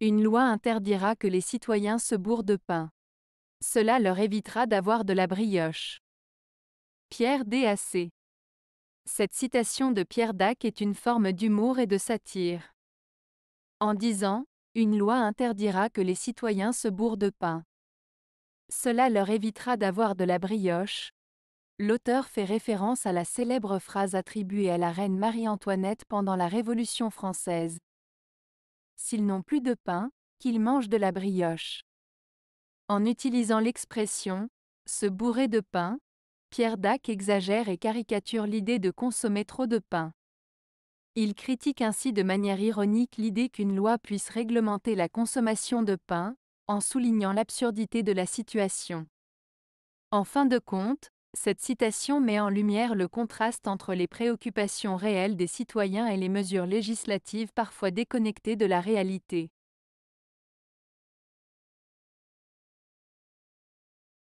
Une loi interdira que les citoyens se bourrent de pain. Cela leur évitera d'avoir de la brioche. Pierre DAC. Cette citation de Pierre Dac est une forme d'humour et de satire. En disant Une loi interdira que les citoyens se bourrent de pain. Cela leur évitera d'avoir de la brioche. L'auteur fait référence à la célèbre phrase attribuée à la reine Marie-Antoinette pendant la Révolution française. S'ils n'ont plus de pain, qu'ils mangent de la brioche. En utilisant l'expression se bourrer de pain, Pierre Dac exagère et caricature l'idée de consommer trop de pain. Il critique ainsi de manière ironique l'idée qu'une loi puisse réglementer la consommation de pain, en soulignant l'absurdité de la situation. En fin de compte, cette citation met en lumière le contraste entre les préoccupations réelles des citoyens et les mesures législatives parfois déconnectées de la réalité.